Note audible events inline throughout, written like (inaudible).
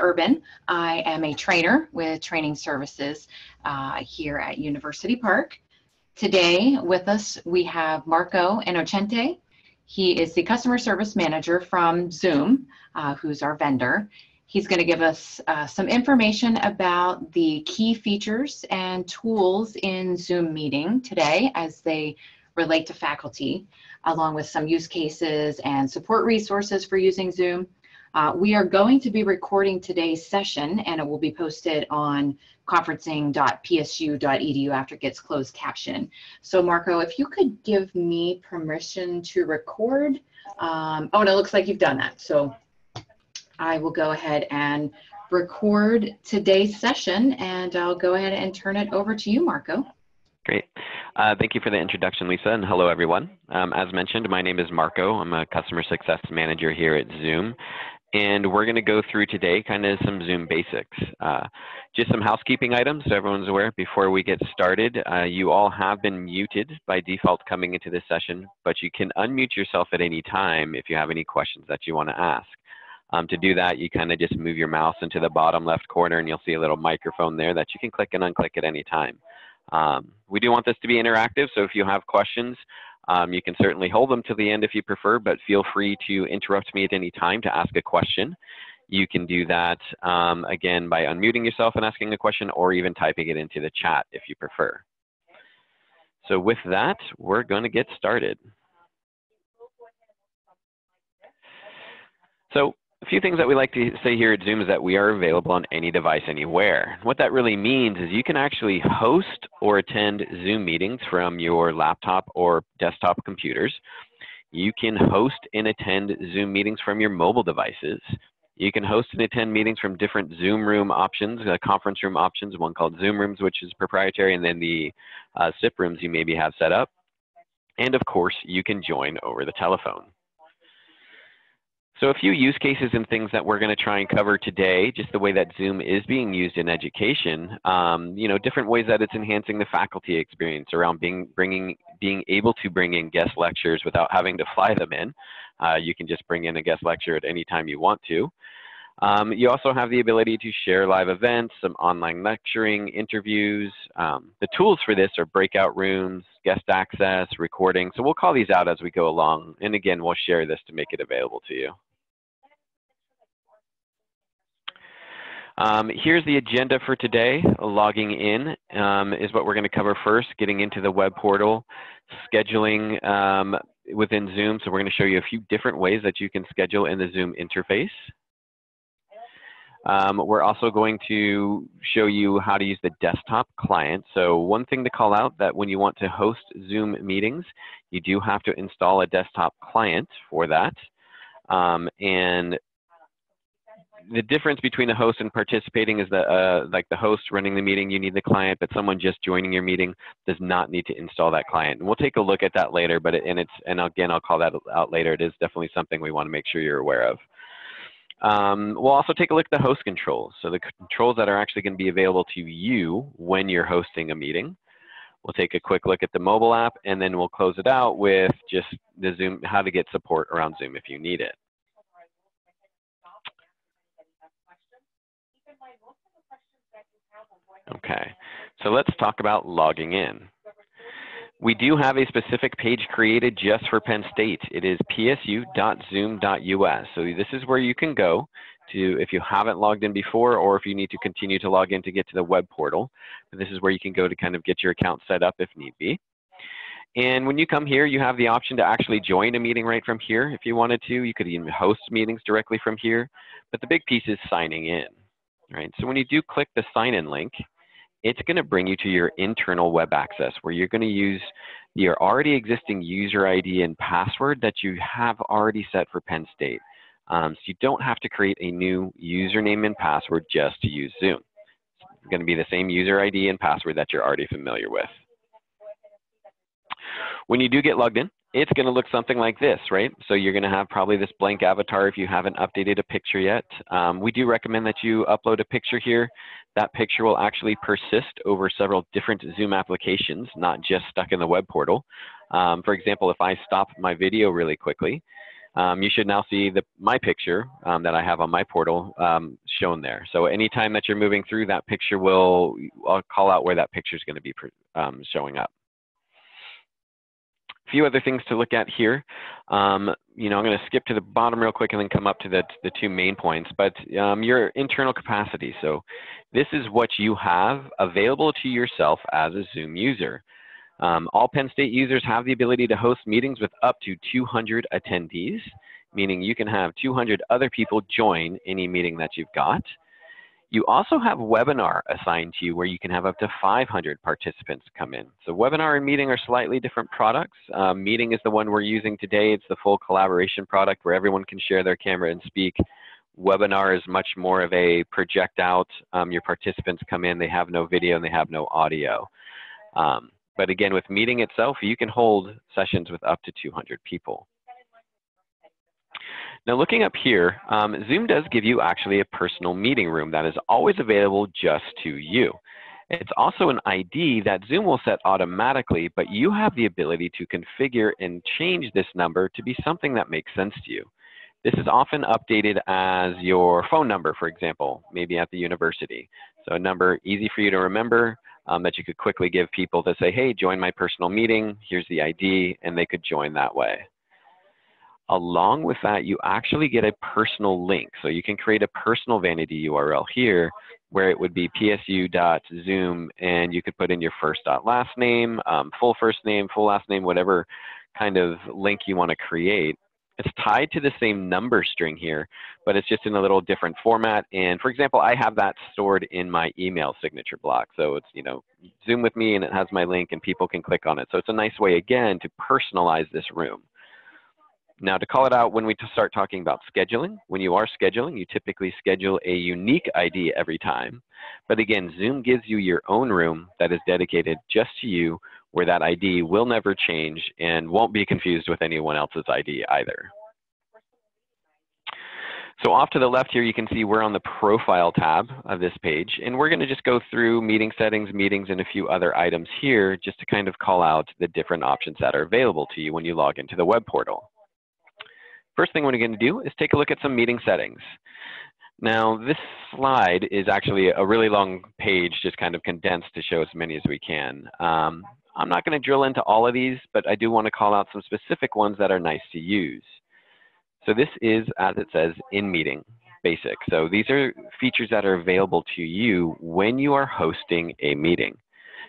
Urban. I am a trainer with training services uh, here at University Park. Today with us we have Marco Innocente. He is the customer service manager from Zoom, uh, who's our vendor. He's going to give us uh, some information about the key features and tools in Zoom meeting today as they relate to faculty, along with some use cases and support resources for using Zoom. Uh, we are going to be recording today's session and it will be posted on conferencing.psu.edu after it gets closed caption. So Marco, if you could give me permission to record. Um, oh, and it looks like you've done that. So I will go ahead and record today's session and I'll go ahead and turn it over to you, Marco. Great. Uh, thank you for the introduction, Lisa, and hello, everyone. Um, as mentioned, my name is Marco. I'm a customer success manager here at Zoom, and we're going to go through today kind of some Zoom basics. Uh, just some housekeeping items so everyone's aware before we get started. Uh, you all have been muted by default coming into this session, but you can unmute yourself at any time if you have any questions that you want to ask. Um, to do that, you kind of just move your mouse into the bottom left corner and you'll see a little microphone there that you can click and unclick at any time. Um, we do want this to be interactive, so if you have questions, um, you can certainly hold them to the end if you prefer, but feel free to interrupt me at any time to ask a question. You can do that, um, again, by unmuting yourself and asking a question, or even typing it into the chat if you prefer. So with that, we're going to get started. So a few things that we like to say here at Zoom is that we are available on any device anywhere. What that really means is you can actually host or attend Zoom meetings from your laptop or desktop computers. You can host and attend Zoom meetings from your mobile devices. You can host and attend meetings from different Zoom room options, uh, conference room options, one called Zoom Rooms, which is proprietary, and then the uh, SIP rooms you maybe have set up. And of course, you can join over the telephone. So a few use cases and things that we're going to try and cover today, just the way that Zoom is being used in education, um, you know, different ways that it's enhancing the faculty experience around being, bringing, being able to bring in guest lectures without having to fly them in. Uh, you can just bring in a guest lecture at any time you want to. Um, you also have the ability to share live events, some online lecturing, interviews. Um, the tools for this are breakout rooms, guest access, recording. So we'll call these out as we go along. And again, we'll share this to make it available to you. Um, here's the agenda for today. Logging in um, is what we're going to cover first, getting into the web portal, scheduling um, within Zoom. So we're going to show you a few different ways that you can schedule in the Zoom interface. Um, we're also going to show you how to use the desktop client. So one thing to call out that when you want to host Zoom meetings, you do have to install a desktop client for that. Um, and the difference between the host and participating is that uh, like the host running the meeting, you need the client, but someone just joining your meeting does not need to install that client. And we'll take a look at that later, but it, and it's, and again, I'll call that out later. It is definitely something we want to make sure you're aware of. Um, we'll also take a look at the host controls. So the controls that are actually going to be available to you when you're hosting a meeting. We'll take a quick look at the mobile app and then we'll close it out with just the Zoom, how to get support around Zoom if you need it. Okay, so let's talk about logging in. We do have a specific page created just for Penn State. It is psu.zoom.us. So this is where you can go to if you haven't logged in before or if you need to continue to log in to get to the web portal. This is where you can go to kind of get your account set up if need be. And when you come here, you have the option to actually join a meeting right from here if you wanted to. You could even host meetings directly from here. But the big piece is signing in. Right? So when you do click the sign in link, it's going to bring you to your internal web access where you're going to use your already existing user ID and password that you have already set for Penn State. Um, so you don't have to create a new username and password just to use Zoom. It's going to be the same user ID and password that you're already familiar with. When you do get logged in, it's going to look something like this, right? So you're going to have probably this blank avatar if you haven't updated a picture yet. Um, we do recommend that you upload a picture here. That picture will actually persist over several different Zoom applications, not just stuck in the web portal. Um, for example, if I stop my video really quickly, um, you should now see the, my picture um, that I have on my portal um, shown there. So anytime that you're moving through, that picture will, I'll call out where that picture is going to be um, showing up. Few other things to look at here. Um, you know, I'm going to skip to the bottom real quick and then come up to the, the two main points, but um, your internal capacity. So this is what you have available to yourself as a Zoom user. Um, all Penn State users have the ability to host meetings with up to 200 attendees, meaning you can have 200 other people join any meeting that you've got. You also have webinar assigned to you where you can have up to 500 participants come in. So webinar and meeting are slightly different products. Um, meeting is the one we're using today. It's the full collaboration product where everyone can share their camera and speak. Webinar is much more of a project out. Um, your participants come in, they have no video and they have no audio. Um, but again, with meeting itself, you can hold sessions with up to 200 people. Now looking up here, um, Zoom does give you actually a personal meeting room that is always available just to you. It's also an ID that Zoom will set automatically, but you have the ability to configure and change this number to be something that makes sense to you. This is often updated as your phone number, for example, maybe at the university. So a number easy for you to remember um, that you could quickly give people to say, hey, join my personal meeting, here's the ID, and they could join that way. Along with that, you actually get a personal link. So you can create a personal vanity URL here where it would be psu.zoom and you could put in your first dot last name, um, full first name, full last name, whatever kind of link you want to create. It's tied to the same number string here, but it's just in a little different format. And for example, I have that stored in my email signature block. So it's, you know, Zoom with me and it has my link and people can click on it. So it's a nice way, again, to personalize this room. Now to call it out when we start talking about scheduling, when you are scheduling, you typically schedule a unique ID every time. But again, Zoom gives you your own room that is dedicated just to you where that ID will never change and won't be confused with anyone else's ID either. So off to the left here, you can see we're on the profile tab of this page, and we're gonna just go through meeting settings, meetings, and a few other items here just to kind of call out the different options that are available to you when you log into the web portal. First thing we're going to do is take a look at some meeting settings. Now, this slide is actually a really long page, just kind of condensed to show as many as we can. Um, I'm not going to drill into all of these, but I do want to call out some specific ones that are nice to use. So this is, as it says, in meeting basic. So these are features that are available to you when you are hosting a meeting.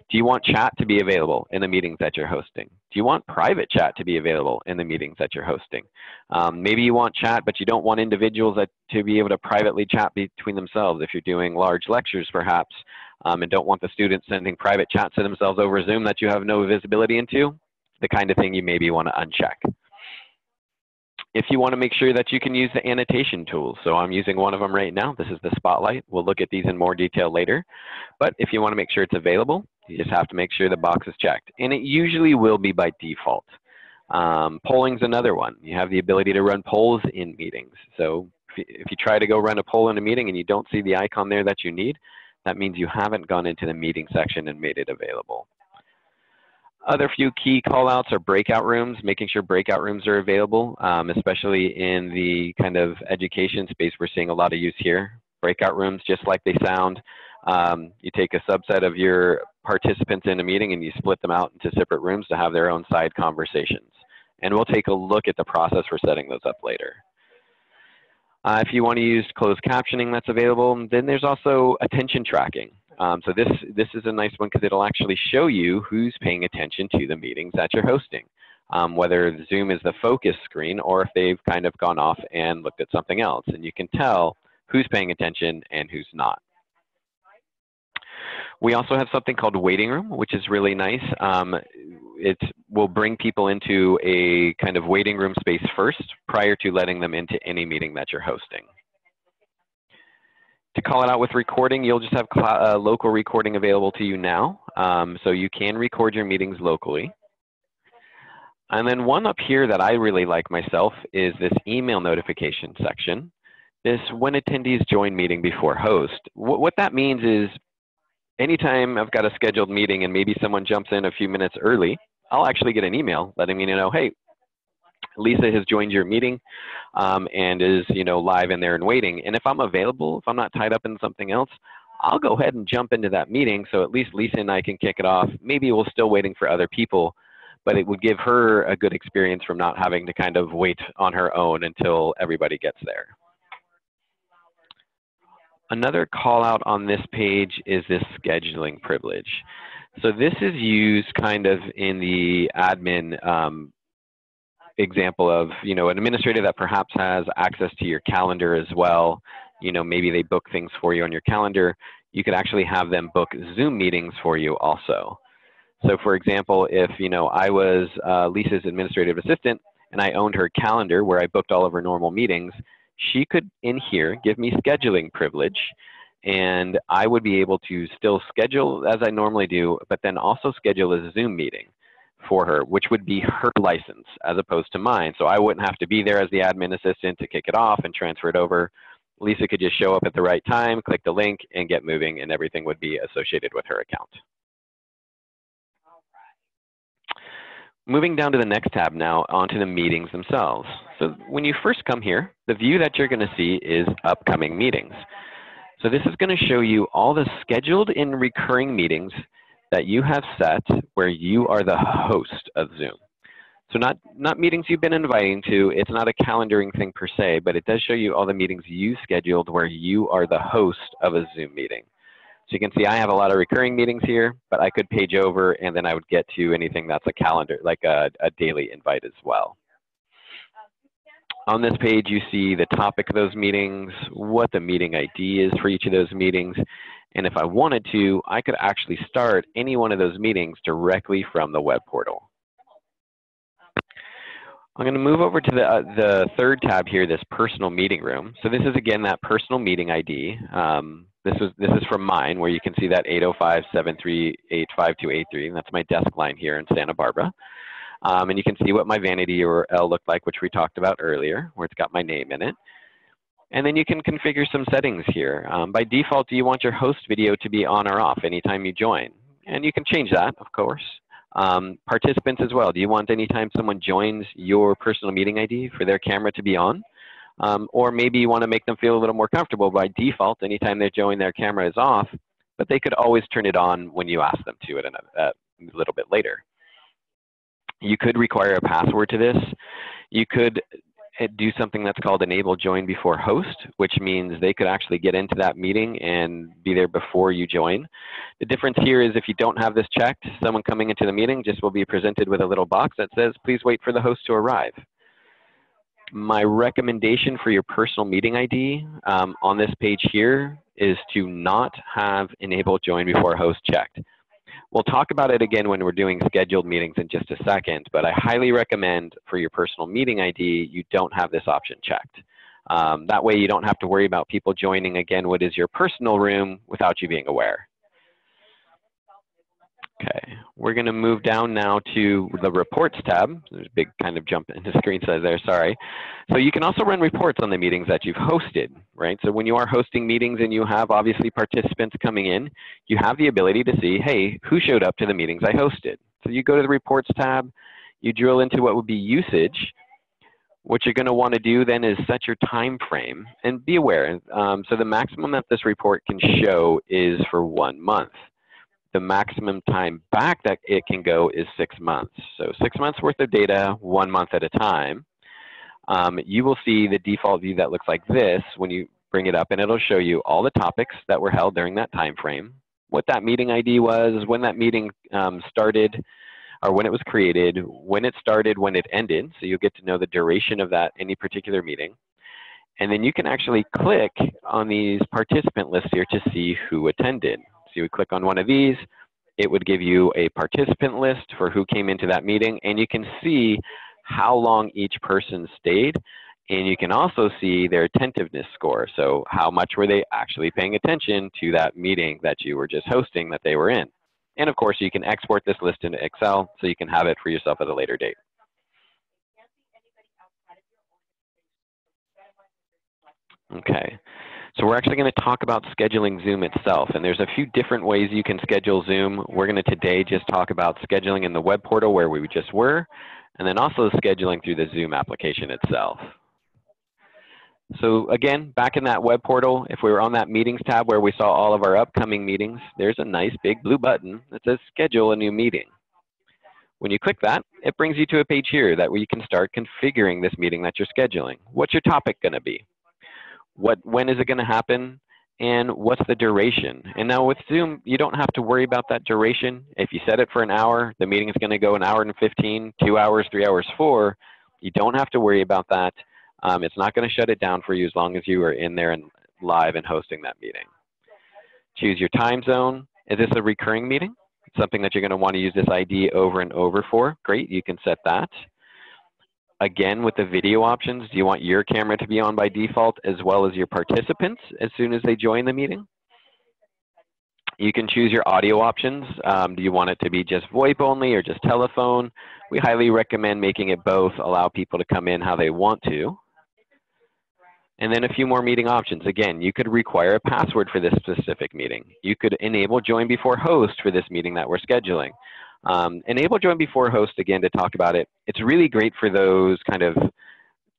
Do you want chat to be available in the meetings that you're hosting? Do you want private chat to be available in the meetings that you're hosting? Um, maybe you want chat, but you don't want individuals that, to be able to privately chat between themselves if you're doing large lectures, perhaps, um, and don't want the students sending private chats to themselves over Zoom that you have no visibility into, the kind of thing you maybe want to uncheck if you want to make sure that you can use the annotation tools. So I'm using one of them right now. This is the Spotlight. We'll look at these in more detail later. But if you want to make sure it's available, you just have to make sure the box is checked. And it usually will be by default. Um, polling's another one. You have the ability to run polls in meetings. So if you, if you try to go run a poll in a meeting and you don't see the icon there that you need, that means you haven't gone into the meeting section and made it available. Other few key callouts are breakout rooms, making sure breakout rooms are available, um, especially in the kind of education space we're seeing a lot of use here. Breakout rooms, just like they sound, um, you take a subset of your participants in a meeting and you split them out into separate rooms to have their own side conversations. And we'll take a look at the process for setting those up later. Uh, if you want to use closed captioning that's available, then there's also attention tracking. Um, so this, this is a nice one because it'll actually show you who's paying attention to the meetings that you're hosting. Um, whether Zoom is the focus screen or if they've kind of gone off and looked at something else. And you can tell who's paying attention and who's not. We also have something called waiting room, which is really nice. Um, it will bring people into a kind of waiting room space first prior to letting them into any meeting that you're hosting. To call it out with recording, you'll just have uh, local recording available to you now. Um, so you can record your meetings locally. And then one up here that I really like myself is this email notification section. This when attendees join meeting before host. What that means is anytime I've got a scheduled meeting and maybe someone jumps in a few minutes early, I'll actually get an email letting me know, hey, Lisa has joined your meeting um, and is, you know, live in there and waiting. And if I'm available, if I'm not tied up in something else, I'll go ahead and jump into that meeting. So at least Lisa and I can kick it off. Maybe we're still waiting for other people, but it would give her a good experience from not having to kind of wait on her own until everybody gets there. Another call out on this page is this scheduling privilege. So this is used kind of in the admin um, example of, you know, an administrator that perhaps has access to your calendar as well. You know, maybe they book things for you on your calendar. You could actually have them book Zoom meetings for you also. So for example, if, you know, I was uh, Lisa's administrative assistant and I owned her calendar where I booked all of her normal meetings, she could in here give me scheduling privilege and I would be able to still schedule as I normally do, but then also schedule a Zoom meeting for her, which would be her license as opposed to mine. So I wouldn't have to be there as the admin assistant to kick it off and transfer it over. Lisa could just show up at the right time, click the link, and get moving, and everything would be associated with her account. Moving down to the next tab now, onto the meetings themselves. So when you first come here, the view that you're going to see is upcoming meetings. So this is going to show you all the scheduled and recurring meetings that you have set where you are the host of Zoom. So not, not meetings you've been inviting to, it's not a calendaring thing per se, but it does show you all the meetings you scheduled where you are the host of a Zoom meeting. So you can see I have a lot of recurring meetings here, but I could page over and then I would get to anything that's a calendar, like a, a daily invite as well. On this page, you see the topic of those meetings, what the meeting ID is for each of those meetings, and if I wanted to, I could actually start any one of those meetings directly from the web portal. I'm going to move over to the, uh, the third tab here, this personal meeting room. So this is again that personal meeting ID. Um, this is this is from mine, where you can see that 805-738-5283. That's my desk line here in Santa Barbara. Um, and you can see what my vanity URL looked like, which we talked about earlier, where it's got my name in it. And then you can configure some settings here. Um, by default, do you want your host video to be on or off anytime you join? And you can change that, of course. Um, participants as well. Do you want anytime someone joins your personal meeting ID for their camera to be on? Um, or maybe you want to make them feel a little more comfortable by default anytime they're join their camera is off, but they could always turn it on when you ask them to it a, a little bit later. You could require a password to this. You could do something that's called enable join before host, which means they could actually get into that meeting and be there before you join. The difference here is if you don't have this checked, someone coming into the meeting just will be presented with a little box that says, please wait for the host to arrive. My recommendation for your personal meeting ID um, on this page here is to not have enable join before host checked. We'll talk about it again when we're doing scheduled meetings in just a second, but I highly recommend for your personal meeting ID, you don't have this option checked. Um, that way you don't have to worry about people joining again what is your personal room without you being aware. Okay, we're going to move down now to the reports tab. There's a big kind of jump into screen size there, sorry. So you can also run reports on the meetings that you've hosted, right? So when you are hosting meetings and you have obviously participants coming in, you have the ability to see, hey, who showed up to the meetings I hosted? So you go to the reports tab, you drill into what would be usage. What you're going to want to do then is set your time frame and be aware. Um, so the maximum that this report can show is for one month the maximum time back that it can go is six months. So six months worth of data, one month at a time. Um, you will see the default view that looks like this when you bring it up and it'll show you all the topics that were held during that time frame, what that meeting ID was, when that meeting um, started, or when it was created, when it started, when it ended. So you'll get to know the duration of that any particular meeting. And then you can actually click on these participant lists here to see who attended you would click on one of these, it would give you a participant list for who came into that meeting, and you can see how long each person stayed, and you can also see their attentiveness score. So how much were they actually paying attention to that meeting that you were just hosting that they were in. And of course, you can export this list into Excel so you can have it for yourself at a later date. Okay. So we're actually going to talk about scheduling Zoom itself, and there's a few different ways you can schedule Zoom. We're going to today just talk about scheduling in the web portal where we just were, and then also scheduling through the Zoom application itself. So again, back in that web portal, if we were on that meetings tab where we saw all of our upcoming meetings, there's a nice big blue button that says schedule a new meeting. When you click that, it brings you to a page here that where you can start configuring this meeting that you're scheduling. What's your topic going to be? What, when is it going to happen? And what's the duration? And now with Zoom, you don't have to worry about that duration. If you set it for an hour, the meeting is going to go an hour and 15, two hours, three hours, four. You don't have to worry about that. Um, it's not going to shut it down for you as long as you are in there and live and hosting that meeting. Choose your time zone. Is this a recurring meeting? something that you're going to want to use this ID over and over for. Great, you can set that. Again, with the video options, do you want your camera to be on by default as well as your participants as soon as they join the meeting? You can choose your audio options. Um, do you want it to be just VoIP only or just telephone? We highly recommend making it both, allow people to come in how they want to. And then a few more meeting options. Again, you could require a password for this specific meeting. You could enable join before host for this meeting that we're scheduling. Um, enable join before host, again, to talk about it. It's really great for those kind of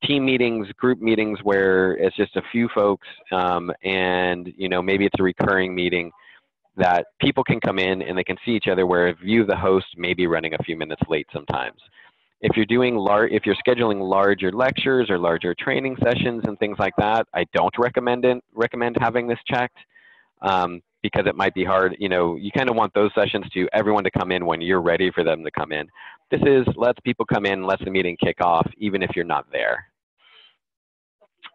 team meetings, group meetings where it's just a few folks um, and, you know, maybe it's a recurring meeting that people can come in and they can see each other where if you, the host, may be running a few minutes late sometimes. If you're doing lar- if you're scheduling larger lectures or larger training sessions and things like that, I don't recommend it, recommend having this checked um, because it might be hard. You know, you kind of want those sessions to everyone to come in when you're ready for them to come in. This is lets people come in, lets the meeting kick off, even if you're not there.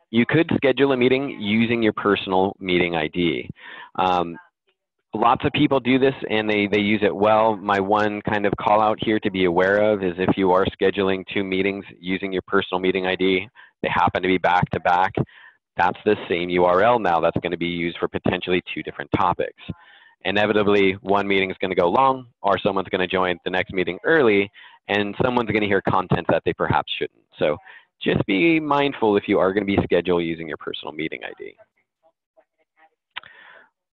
You could schedule a meeting using your personal meeting ID. Um, lots of people do this and they, they use it well. My one kind of call out here to be aware of is if you are scheduling two meetings using your personal meeting ID, they happen to be back to back, that's the same URL now that's going to be used for potentially two different topics. Inevitably, one meeting is going to go long or someone's going to join the next meeting early and someone's going to hear content that they perhaps shouldn't. So just be mindful if you are going to be scheduled using your personal meeting ID.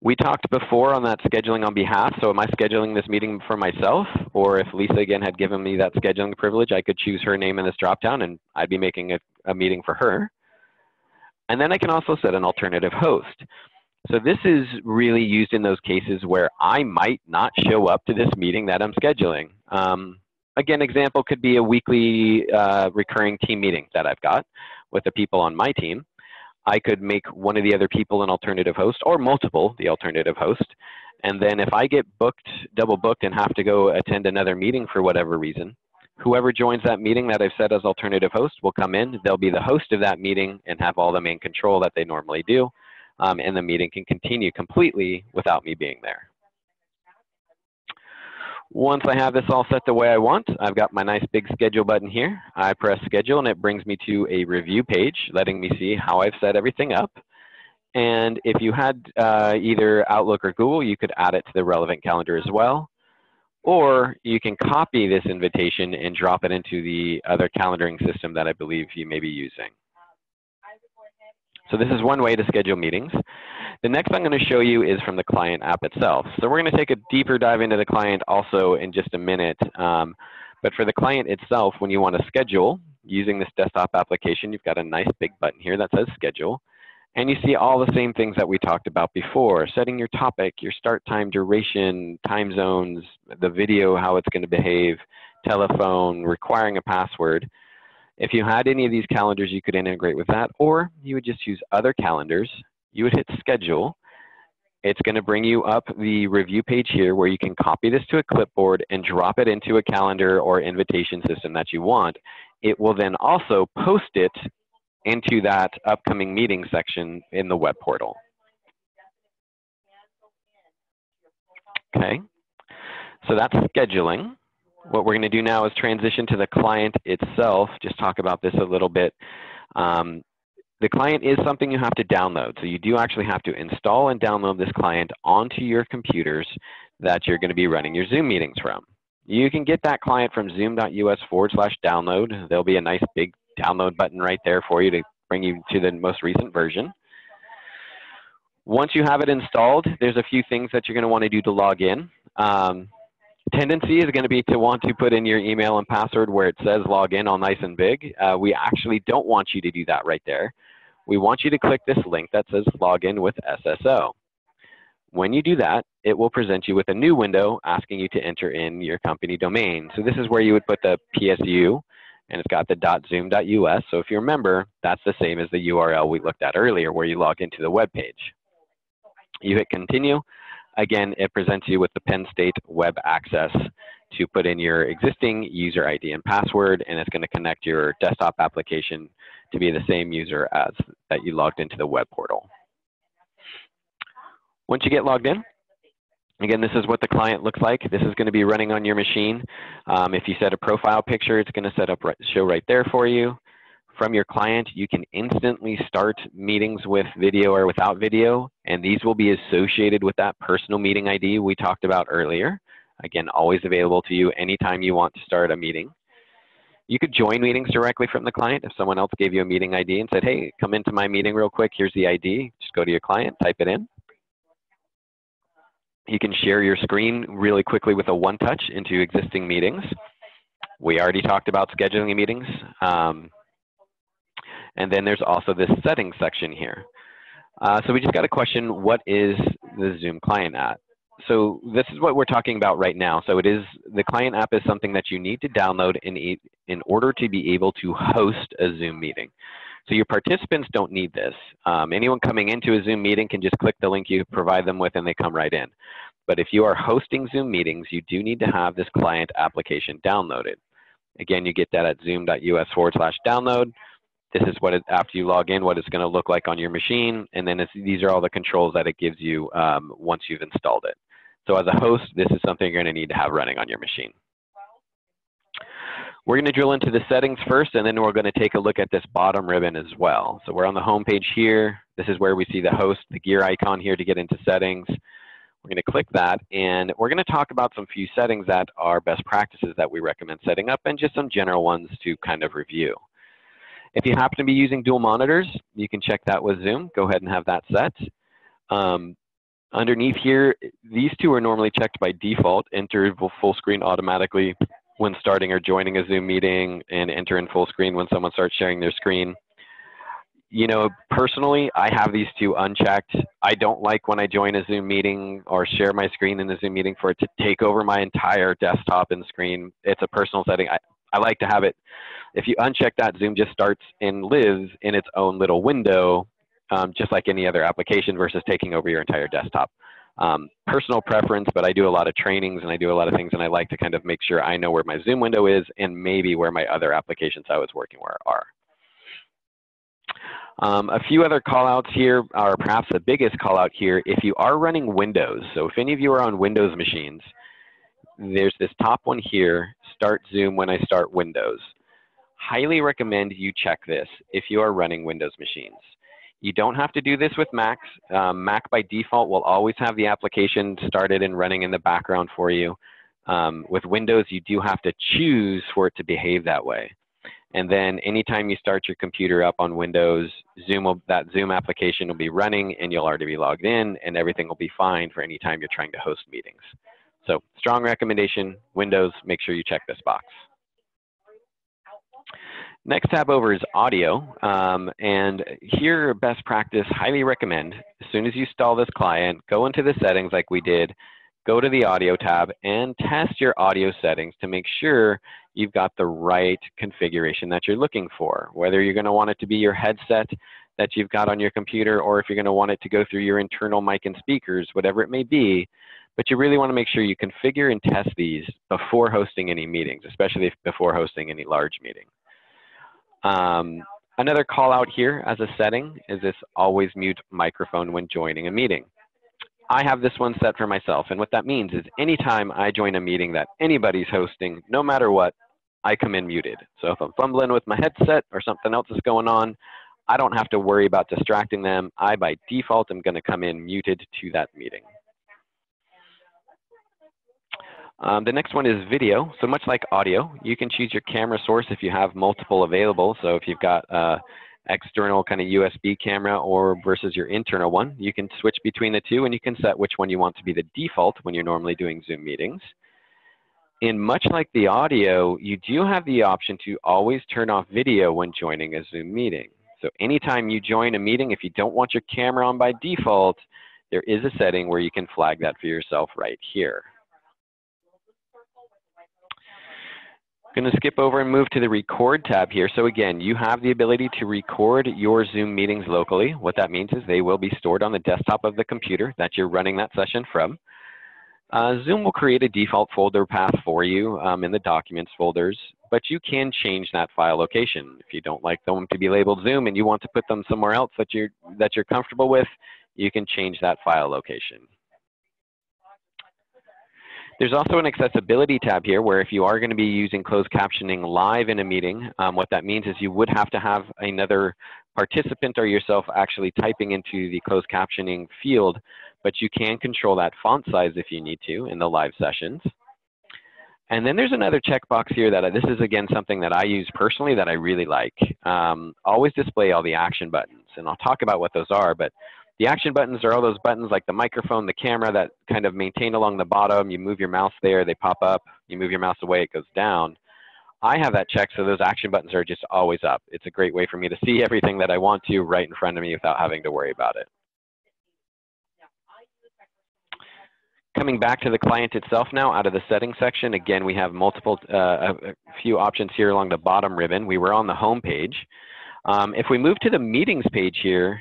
We talked before on that scheduling on behalf. So am I scheduling this meeting for myself? Or if Lisa again had given me that scheduling privilege, I could choose her name in this dropdown and I'd be making a, a meeting for her. And then I can also set an alternative host. So this is really used in those cases where I might not show up to this meeting that I'm scheduling. Um, again, example could be a weekly uh, recurring team meeting that I've got with the people on my team. I could make one of the other people an alternative host or multiple the alternative host. And then if I get booked, double booked, and have to go attend another meeting for whatever reason, whoever joins that meeting that I've set as alternative host will come in. They'll be the host of that meeting and have all the main control that they normally do. Um, and the meeting can continue completely without me being there. Once I have this all set the way I want, I've got my nice big schedule button here. I press schedule and it brings me to a review page letting me see how I've set everything up. And if you had uh, either Outlook or Google, you could add it to the relevant calendar as well. Or you can copy this invitation and drop it into the other calendaring system that I believe you may be using. So this is one way to schedule meetings. The next I'm going to show you is from the client app itself. So we're going to take a deeper dive into the client also in just a minute. Um, but for the client itself, when you want to schedule using this desktop application, you've got a nice big button here that says schedule. And you see all the same things that we talked about before, setting your topic, your start time, duration, time zones, the video, how it's going to behave, telephone, requiring a password. If you had any of these calendars, you could integrate with that, or you would just use other calendars you would hit schedule. It's going to bring you up the review page here where you can copy this to a clipboard and drop it into a calendar or invitation system that you want. It will then also post it into that upcoming meeting section in the web portal. Okay, so that's scheduling. What we're going to do now is transition to the client itself, just talk about this a little bit. Um, the client is something you have to download. So you do actually have to install and download this client onto your computers that you're going to be running your Zoom meetings from. You can get that client from zoom.us forward slash download. There'll be a nice big download button right there for you to bring you to the most recent version. Once you have it installed, there's a few things that you're going to want to do to log in. Um, tendency is going to be to want to put in your email and password where it says log in all nice and big. Uh, we actually don't want you to do that right there. We want you to click this link that says log in with SSO. When you do that, it will present you with a new window asking you to enter in your company domain. So this is where you would put the PSU, and it's got the .zoom.us. So if you remember, that's the same as the URL we looked at earlier where you log into the web page. You hit continue. Again, it presents you with the Penn State web access to put in your existing user ID and password, and it's going to connect your desktop application to be the same user as that you logged into the web portal. Once you get logged in, again, this is what the client looks like. This is going to be running on your machine. Um, if you set a profile picture, it's going to set up right, show right there for you. From your client, you can instantly start meetings with video or without video, and these will be associated with that personal meeting ID we talked about earlier. Again, always available to you anytime you want to start a meeting. You could join meetings directly from the client. If someone else gave you a meeting ID and said, hey, come into my meeting real quick, here's the ID, just go to your client, type it in. You can share your screen really quickly with a one-touch into existing meetings. We already talked about scheduling meetings. Um, and then there's also this settings section here. Uh, so we just got a question, what is the Zoom client app? So this is what we're talking about right now. So it is, the client app is something that you need to download in, in order to be able to host a Zoom meeting. So your participants don't need this. Um, anyone coming into a Zoom meeting can just click the link you provide them with and they come right in. But if you are hosting Zoom meetings, you do need to have this client application downloaded. Again, you get that at zoom.us forward slash download. This is what it, after you log in, what it's going to look like on your machine. And then these are all the controls that it gives you um, once you've installed it. So as a host, this is something you're going to need to have running on your machine. We're going to drill into the settings first, and then we're going to take a look at this bottom ribbon as well. So we're on the home page here. This is where we see the host, the gear icon here to get into settings. We're going to click that, and we're going to talk about some few settings that are best practices that we recommend setting up, and just some general ones to kind of review. If you happen to be using dual monitors, you can check that with Zoom. Go ahead and have that set. Um, underneath here, these two are normally checked by default, enter full screen automatically when starting or joining a Zoom meeting and enter in full screen when someone starts sharing their screen. You know, personally, I have these two unchecked. I don't like when I join a Zoom meeting or share my screen in the Zoom meeting for it to take over my entire desktop and screen. It's a personal setting. I, I like to have it. If you uncheck that, Zoom just starts and lives in its own little window, um, just like any other application versus taking over your entire desktop um, personal preference, but I do a lot of trainings and I do a lot of things and I like to kind of make sure I know where my Zoom window is and maybe where my other applications I was working where are. Um, a few other callouts here, or perhaps the biggest callout here, if you are running Windows, so if any of you are on Windows machines, there's this top one here, Start Zoom when I start Windows. Highly recommend you check this if you are running Windows machines. You don't have to do this with Macs. Um, Mac by default will always have the application started and running in the background for you. Um, with Windows, you do have to choose for it to behave that way. And then anytime you start your computer up on Windows, Zoom will, that Zoom application will be running and you'll already be logged in and everything will be fine for any time you're trying to host meetings. So strong recommendation, Windows, make sure you check this box. Next tab over is audio, um, and here best practice, highly recommend, as soon as you install this client, go into the settings like we did, go to the audio tab and test your audio settings to make sure you've got the right configuration that you're looking for, whether you're gonna want it to be your headset that you've got on your computer or if you're gonna want it to go through your internal mic and speakers, whatever it may be, but you really wanna make sure you configure and test these before hosting any meetings, especially before hosting any large meetings. Um, another call out here as a setting is this always mute microphone when joining a meeting. I have this one set for myself, and what that means is anytime I join a meeting that anybody's hosting, no matter what, I come in muted. So if I'm fumbling with my headset or something else is going on, I don't have to worry about distracting them. I, by default, am going to come in muted to that meeting. Um, the next one is video. So much like audio, you can choose your camera source if you have multiple available. So if you've got uh, external kind of USB camera or versus your internal one, you can switch between the two and you can set which one you want to be the default when you're normally doing Zoom meetings. And much like the audio, you do have the option to always turn off video when joining a Zoom meeting. So anytime you join a meeting, if you don't want your camera on by default, there is a setting where you can flag that for yourself right here. I'm going to skip over and move to the record tab here. So again, you have the ability to record your Zoom meetings locally. What that means is they will be stored on the desktop of the computer that you're running that session from. Uh, Zoom will create a default folder path for you um, in the documents folders, but you can change that file location. If you don't like them to be labeled Zoom and you want to put them somewhere else that you're, that you're comfortable with, you can change that file location. There's also an accessibility tab here where if you are going to be using closed captioning live in a meeting, um, what that means is you would have to have another participant or yourself actually typing into the closed captioning field, but you can control that font size if you need to in the live sessions. And then there's another checkbox here that I, this is again something that I use personally that I really like. Um, always display all the action buttons, and I'll talk about what those are, but the action buttons are all those buttons like the microphone, the camera that kind of maintain along the bottom. You move your mouse there, they pop up. You move your mouse away, it goes down. I have that checked so those action buttons are just always up. It's a great way for me to see everything that I want to right in front of me without having to worry about it. Coming back to the client itself now, out of the settings section, again, we have multiple, uh, a, few options here along the bottom ribbon. We were on the home page. Um, if we move to the meetings page here,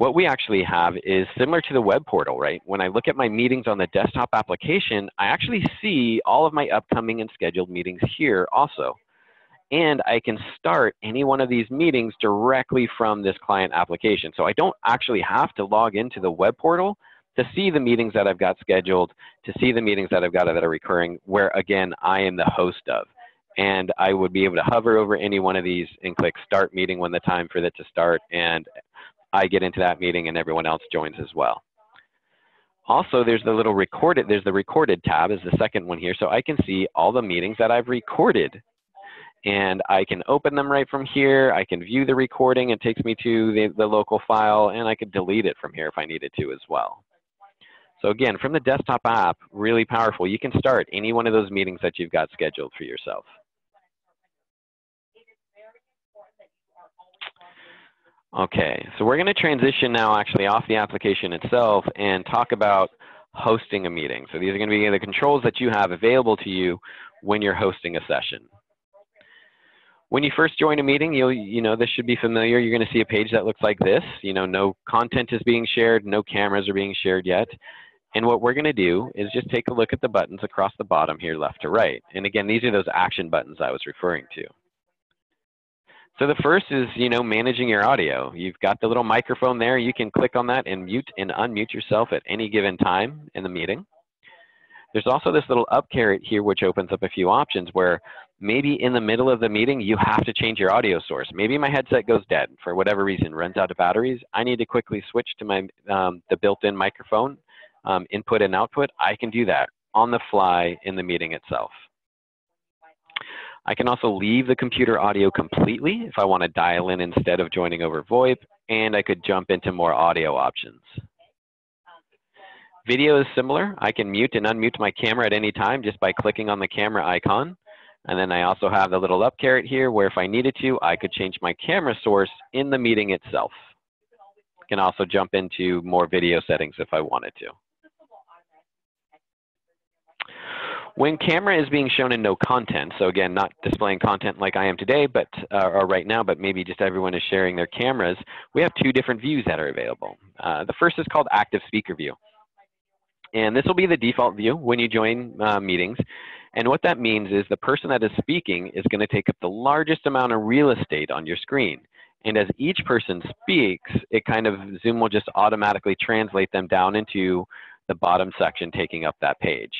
what we actually have is similar to the web portal, right? When I look at my meetings on the desktop application, I actually see all of my upcoming and scheduled meetings here also. And I can start any one of these meetings directly from this client application. So I don't actually have to log into the web portal to see the meetings that I've got scheduled, to see the meetings that I've got that are recurring, where again, I am the host of. And I would be able to hover over any one of these and click start meeting when the time for it to start. And I get into that meeting and everyone else joins as well. Also, there's the little recorded, there's the recorded tab is the second one here. So I can see all the meetings that I've recorded and I can open them right from here. I can view the recording. It takes me to the, the local file and I could delete it from here if I needed to as well. So again, from the desktop app, really powerful. You can start any one of those meetings that you've got scheduled for yourself. Okay, so we're going to transition now actually off the application itself and talk about hosting a meeting. So these are going to be the controls that you have available to you when you're hosting a session. When you first join a meeting, you'll, you know, this should be familiar. You're going to see a page that looks like this. You know, no content is being shared, no cameras are being shared yet. And what we're going to do is just take a look at the buttons across the bottom here, left to right. And again, these are those action buttons I was referring to. So the first is, you know, managing your audio. You've got the little microphone there. You can click on that and mute and unmute yourself at any given time in the meeting. There's also this little up caret here which opens up a few options where maybe in the middle of the meeting you have to change your audio source. Maybe my headset goes dead for whatever reason, runs out of batteries. I need to quickly switch to my um, the built-in microphone um, input and output. I can do that on the fly in the meeting itself. I can also leave the computer audio completely if I want to dial in instead of joining over VoIP, and I could jump into more audio options. Video is similar. I can mute and unmute my camera at any time just by clicking on the camera icon. And then I also have the little up caret here where if I needed to, I could change my camera source in the meeting itself. I can also jump into more video settings if I wanted to. When camera is being shown in no content, so again, not displaying content like I am today, but uh, or right now, but maybe just everyone is sharing their cameras, we have two different views that are available. Uh, the first is called active speaker view. And this will be the default view when you join uh, meetings. And what that means is the person that is speaking is going to take up the largest amount of real estate on your screen. And as each person speaks, it kind of, Zoom will just automatically translate them down into the bottom section taking up that page.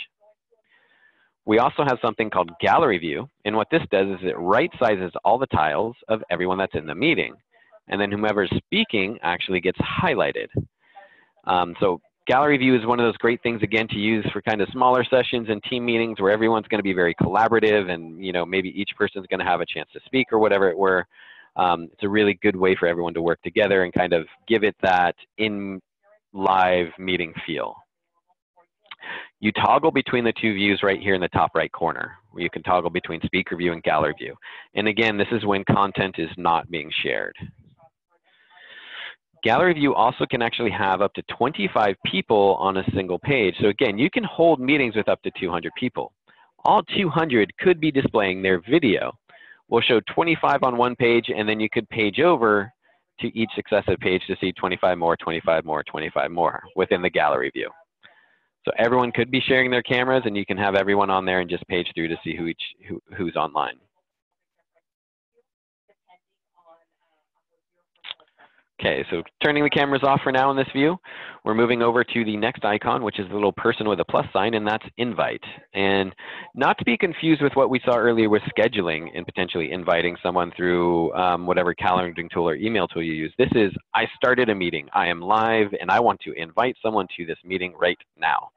We also have something called gallery view. And what this does is it right sizes all the tiles of everyone that's in the meeting. And then whomever's speaking actually gets highlighted. Um, so gallery view is one of those great things again to use for kind of smaller sessions and team meetings where everyone's going to be very collaborative and you know maybe each person's going to have a chance to speak or whatever it were. Um, it's a really good way for everyone to work together and kind of give it that in live meeting feel. You toggle between the two views right here in the top right corner, where you can toggle between speaker view and gallery view. And again, this is when content is not being shared. Gallery view also can actually have up to 25 people on a single page. So again, you can hold meetings with up to 200 people. All 200 could be displaying their video. We'll show 25 on one page, and then you could page over to each successive page to see 25 more, 25 more, 25 more within the gallery view. So everyone could be sharing their cameras, and you can have everyone on there and just page through to see who each, who, who's online. Okay, so turning the cameras off for now in this view, we're moving over to the next icon, which is the little person with a plus sign, and that's invite. And not to be confused with what we saw earlier with scheduling and potentially inviting someone through um, whatever calendaring tool or email tool you use. This is, I started a meeting, I am live, and I want to invite someone to this meeting right now.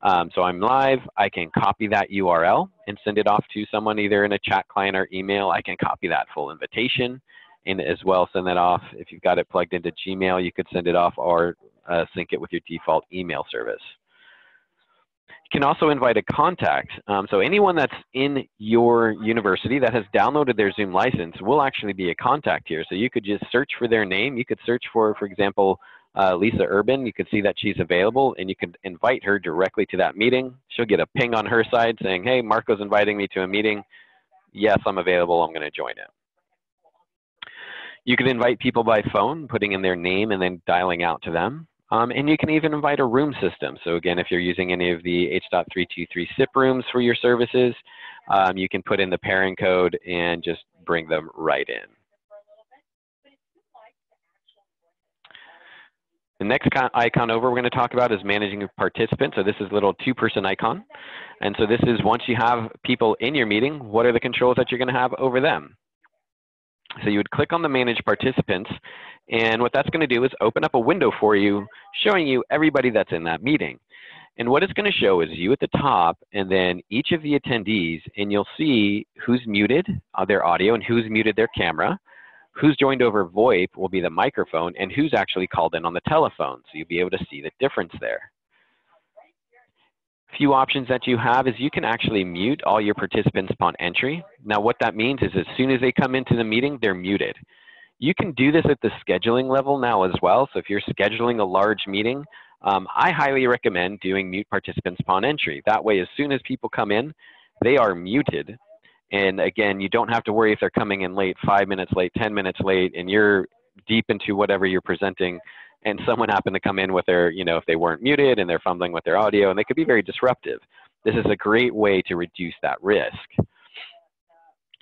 Um, so I'm live, I can copy that URL and send it off to someone either in a chat client or email. I can copy that full invitation and as well send that off. If you've got it plugged into Gmail, you could send it off or uh, sync it with your default email service. You can also invite a contact. Um, so anyone that's in your university that has downloaded their Zoom license will actually be a contact here. So you could just search for their name. You could search for, for example, uh, Lisa Urban. You could see that she's available and you could invite her directly to that meeting. She'll get a ping on her side saying, hey, Marco's inviting me to a meeting. Yes, I'm available. I'm going to join it. You can invite people by phone, putting in their name and then dialing out to them. Um, and you can even invite a room system. So again, if you're using any of the H.323 SIP rooms for your services, um, you can put in the pairing code and just bring them right in. The next icon over we're going to talk about is managing participants. So this is a little two-person icon. And so this is once you have people in your meeting, what are the controls that you're going to have over them? So you would click on the manage participants, and what that's going to do is open up a window for you showing you everybody that's in that meeting. And what it's going to show is you at the top and then each of the attendees, and you'll see who's muted uh, their audio and who's muted their camera. Who's joined over VoIP will be the microphone, and who's actually called in on the telephone. So you'll be able to see the difference there few options that you have is you can actually mute all your participants upon entry. Now what that means is as soon as they come into the meeting, they're muted. You can do this at the scheduling level now as well. So if you're scheduling a large meeting, um, I highly recommend doing mute participants upon entry. That way, as soon as people come in, they are muted. And again, you don't have to worry if they're coming in late, five minutes late, 10 minutes late, and you're deep into whatever you're presenting and someone happened to come in with their, you know, if they weren't muted and they're fumbling with their audio, and they could be very disruptive. This is a great way to reduce that risk.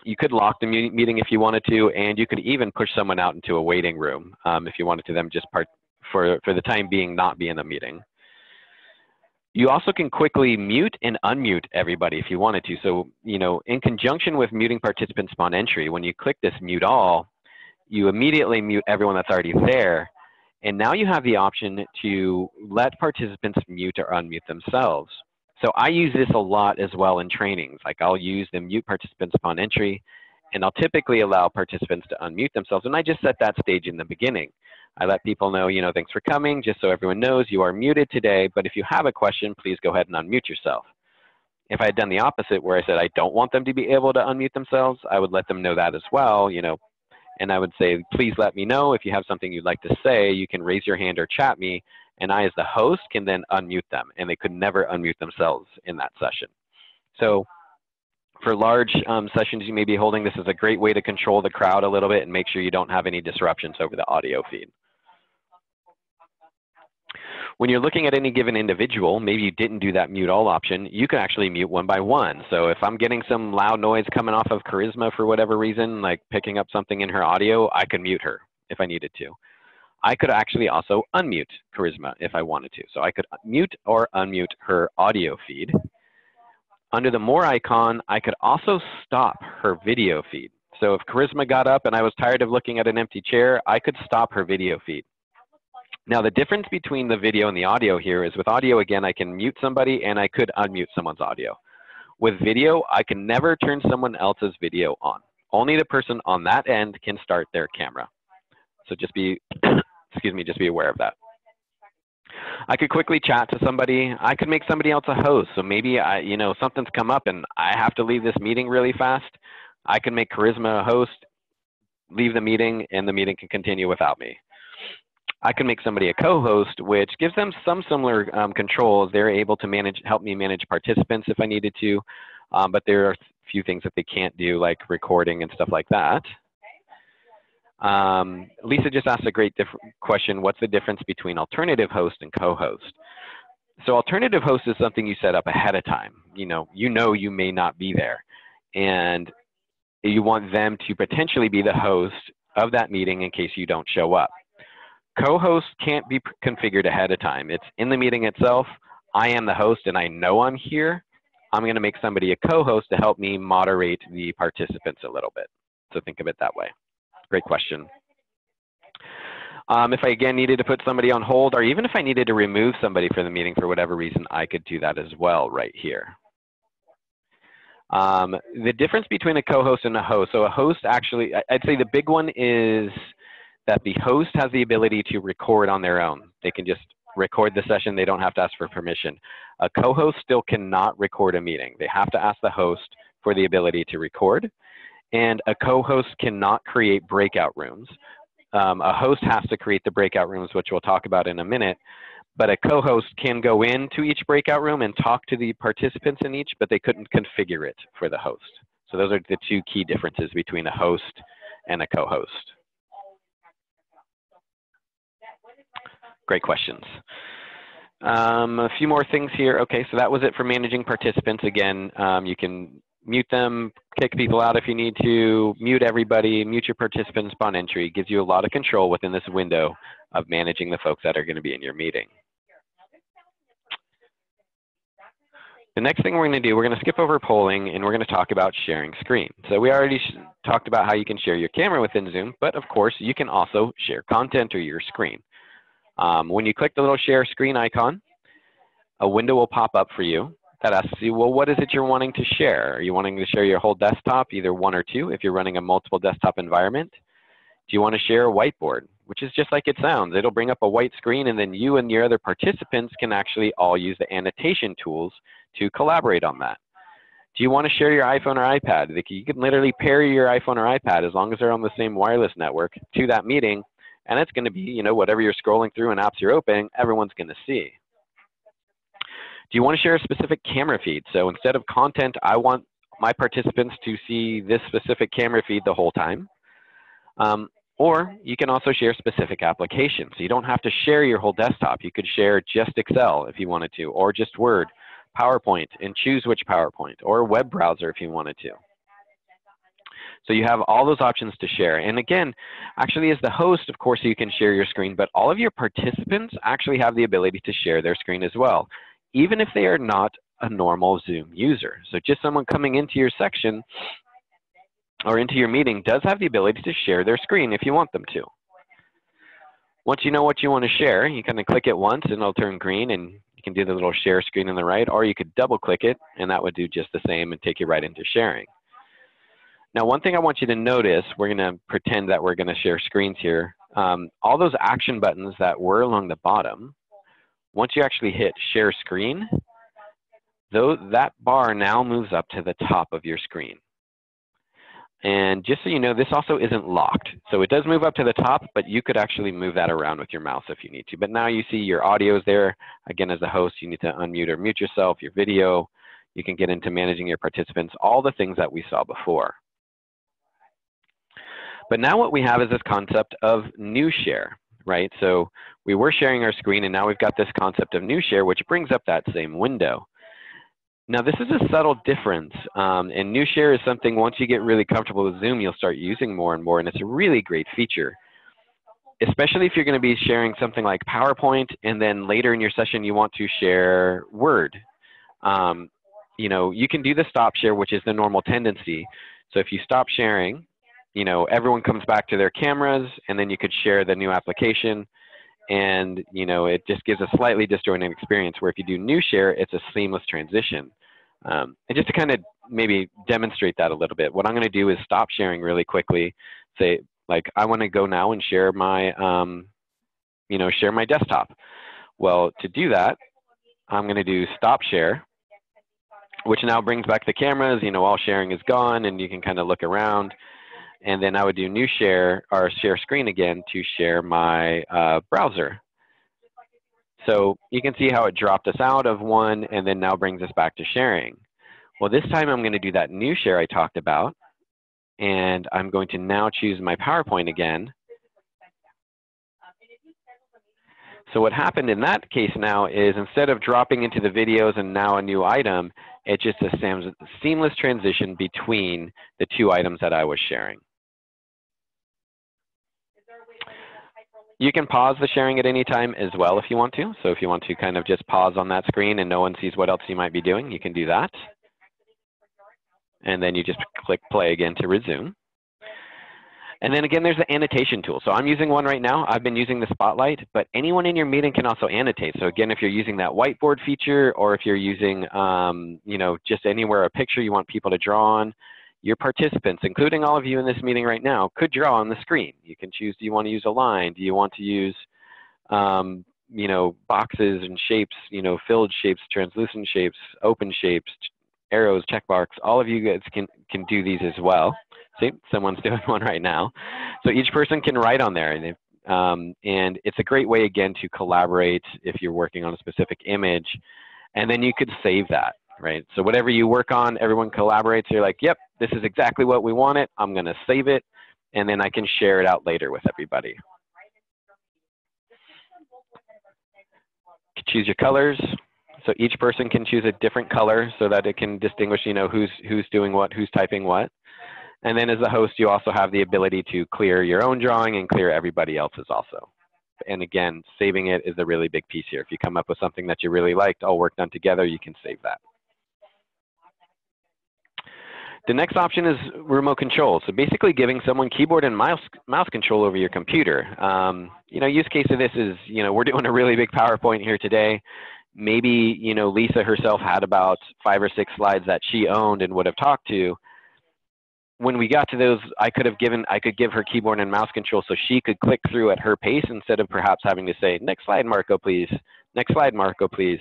You could lock the meeting if you wanted to, and you could even push someone out into a waiting room um, if you wanted to them just part for, for the time being not be in the meeting. You also can quickly mute and unmute everybody if you wanted to. So, you know, in conjunction with muting participants upon entry, when you click this mute all, you immediately mute everyone that's already there and now you have the option to let participants mute or unmute themselves. So I use this a lot as well in trainings. Like I'll use the mute participants upon entry, and I'll typically allow participants to unmute themselves. And I just set that stage in the beginning. I let people know, you know, thanks for coming, just so everyone knows you are muted today, but if you have a question, please go ahead and unmute yourself. If I had done the opposite where I said I don't want them to be able to unmute themselves, I would let them know that as well, you know, and I would say, please let me know if you have something you'd like to say. You can raise your hand or chat me, and I, as the host, can then unmute them, and they could never unmute themselves in that session. So for large um, sessions you may be holding, this is a great way to control the crowd a little bit and make sure you don't have any disruptions over the audio feed. When you're looking at any given individual, maybe you didn't do that mute all option, you can actually mute one by one. So if I'm getting some loud noise coming off of Charisma for whatever reason, like picking up something in her audio, I could mute her if I needed to. I could actually also unmute Charisma if I wanted to. So I could mute or unmute her audio feed. Under the More icon, I could also stop her video feed. So if Charisma got up and I was tired of looking at an empty chair, I could stop her video feed. Now the difference between the video and the audio here is with audio, again, I can mute somebody and I could unmute someone's audio. With video, I can never turn someone else's video on. Only the person on that end can start their camera. So just be, (coughs) excuse me, just be aware of that. I could quickly chat to somebody. I could make somebody else a host. So maybe I, you know, something's come up and I have to leave this meeting really fast. I can make Charisma a host, leave the meeting, and the meeting can continue without me. I can make somebody a co-host, which gives them some similar um, controls. They're able to manage, help me manage participants if I needed to, um, but there are a few things that they can't do, like recording and stuff like that. Um, Lisa just asked a great question. What's the difference between alternative host and co-host? So alternative host is something you set up ahead of time. You know, you know you may not be there, and you want them to potentially be the host of that meeting in case you don't show up. Co-host can't be configured ahead of time. It's in the meeting itself. I am the host and I know I'm here. I'm going to make somebody a co-host to help me moderate the participants a little bit. So think of it that way. Great question. Um, if I again needed to put somebody on hold, or even if I needed to remove somebody from the meeting for whatever reason, I could do that as well right here. Um, the difference between a co-host and a host. So a host actually, I'd say the big one is that the host has the ability to record on their own. They can just record the session. They don't have to ask for permission. A co-host still cannot record a meeting. They have to ask the host for the ability to record. And a co-host cannot create breakout rooms. Um, a host has to create the breakout rooms, which we'll talk about in a minute. But a co-host can go into each breakout room and talk to the participants in each, but they couldn't configure it for the host. So those are the two key differences between a host and a co-host. Great questions. Um, a few more things here. Okay, so that was it for managing participants. Again, um, you can mute them, kick people out if you need to, mute everybody, mute your participants upon entry. Gives you a lot of control within this window of managing the folks that are going to be in your meeting. The next thing we're going to do, we're going to skip over polling and we're going to talk about sharing screen. So we already talked about how you can share your camera within Zoom, but of course you can also share content or your screen. Um, when you click the little share screen icon, a window will pop up for you that asks you, well, what is it you're wanting to share? Are you wanting to share your whole desktop, either one or two, if you're running a multiple desktop environment? Do you want to share a whiteboard, which is just like it sounds. It'll bring up a white screen and then you and your other participants can actually all use the annotation tools to collaborate on that. Do you want to share your iPhone or iPad? You can literally pair your iPhone or iPad as long as they're on the same wireless network to that meeting and it's going to be, you know, whatever you're scrolling through and apps you're opening, everyone's going to see. Do you want to share a specific camera feed? So instead of content, I want my participants to see this specific camera feed the whole time. Um, or you can also share specific applications. So you don't have to share your whole desktop. You could share just Excel if you wanted to, or just Word, PowerPoint, and choose which PowerPoint, or web browser if you wanted to. So you have all those options to share. And again, actually as the host, of course, you can share your screen, but all of your participants actually have the ability to share their screen as well, even if they are not a normal Zoom user. So just someone coming into your section or into your meeting does have the ability to share their screen if you want them to. Once you know what you want to share, you kind of click it once and it'll turn green and you can do the little share screen on the right, or you could double click it and that would do just the same and take you right into sharing. Now, one thing I want you to notice, we're going to pretend that we're going to share screens here. Um, all those action buttons that were along the bottom, once you actually hit share screen, though that bar now moves up to the top of your screen. And just so you know, this also isn't locked. So it does move up to the top, but you could actually move that around with your mouse if you need to. But now you see your audio is there. Again, as a host, you need to unmute or mute yourself, your video. You can get into managing your participants, all the things that we saw before. But now what we have is this concept of new share, right? So we were sharing our screen and now we've got this concept of new share, which brings up that same window. Now this is a subtle difference um, and new share is something once you get really comfortable with Zoom, you'll start using more and more and it's a really great feature. Especially if you're gonna be sharing something like PowerPoint and then later in your session you want to share Word. Um, you know, you can do the stop share, which is the normal tendency. So if you stop sharing you know, everyone comes back to their cameras and then you could share the new application and, you know, it just gives a slightly disjointed experience where if you do new share, it's a seamless transition. Um, and just to kind of maybe demonstrate that a little bit, what I'm going to do is stop sharing really quickly, say, like, I want to go now and share my, um, you know, share my desktop. Well, to do that, I'm going to do stop share, which now brings back the cameras. You know, all sharing is gone, and you can kind of look around. And then I would do new share or share screen again to share my uh, browser. So you can see how it dropped us out of one and then now brings us back to sharing. Well, this time I'm going to do that new share I talked about. And I'm going to now choose my PowerPoint again. So what happened in that case now is instead of dropping into the videos and now a new item, it just a seamless transition between the two items that I was sharing. You can pause the sharing at any time as well if you want to. So if you want to kind of just pause on that screen and no one sees what else you might be doing, you can do that. And then you just click play again to resume. And then again, there's the annotation tool. So I'm using one right now. I've been using the Spotlight, but anyone in your meeting can also annotate. So again, if you're using that whiteboard feature or if you're using, um, you know, just anywhere a picture you want people to draw on, your participants, including all of you in this meeting right now, could draw on the screen. You can choose, do you want to use a line? Do you want to use, um, you know, boxes and shapes, you know, filled shapes, translucent shapes, open shapes, arrows, check marks. All of you guys can, can do these as well. See, someone's (laughs) doing one right now. So each person can write on there. And, um, and it's a great way, again, to collaborate if you're working on a specific image. And then you could save that, right? So whatever you work on, everyone collaborates. You're like, yep, this is exactly what we wanted. I'm going to save it. And then I can share it out later with everybody. Choose your colors. So each person can choose a different color so that it can distinguish, you know, who's, who's doing what, who's typing what. And then as a host, you also have the ability to clear your own drawing and clear everybody else's also. And again, saving it is a really big piece here. If you come up with something that you really liked, all work done together, you can save that. The next option is remote control. So basically giving someone keyboard and mouse, mouse control over your computer. Um, you know, use case of this is, you know, we're doing a really big PowerPoint here today. Maybe, you know, Lisa herself had about five or six slides that she owned and would have talked to when we got to those, I could have given, I could give her keyboard and mouse control so she could click through at her pace instead of perhaps having to say, next slide, Marco, please. Next slide, Marco, please.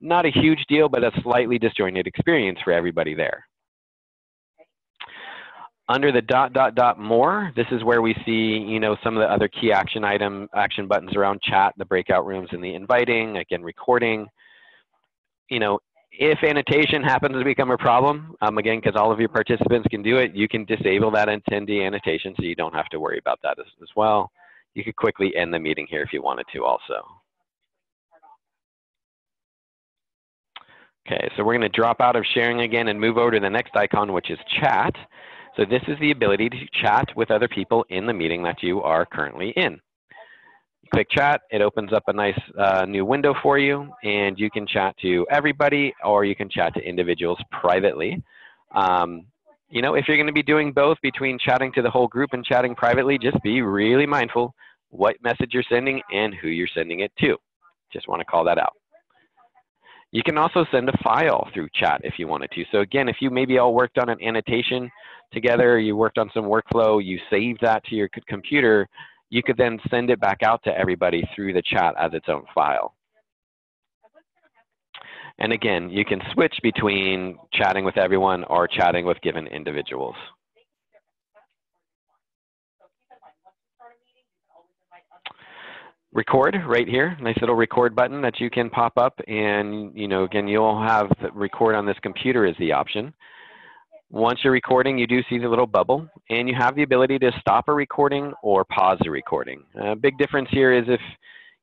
Not a huge deal, but a slightly disjointed experience for everybody there. Under the dot, dot, dot more, this is where we see, you know, some of the other key action item, action buttons around chat, the breakout rooms and the inviting, again, recording. You know, if annotation happens to become a problem, um, again, because all of your participants can do it, you can disable that attendee annotation so you don't have to worry about that as, as well. You could quickly end the meeting here if you wanted to also. Okay, so we're going to drop out of sharing again and move over to the next icon, which is chat. So this is the ability to chat with other people in the meeting that you are currently in click chat, it opens up a nice uh, new window for you, and you can chat to everybody or you can chat to individuals privately. Um, you know, if you're going to be doing both between chatting to the whole group and chatting privately, just be really mindful what message you're sending and who you're sending it to. Just want to call that out. You can also send a file through chat if you wanted to. So again, if you maybe all worked on an annotation together, you worked on some workflow, you saved that to your computer, you could then send it back out to everybody through the chat as its own file. And again, you can switch between chatting with everyone or chatting with given individuals. Record right here, nice little record button that you can pop up and you know, again, you'll have record on this computer is the option. Once you're recording, you do see the little bubble, and you have the ability to stop a recording or pause the recording. A big difference here is if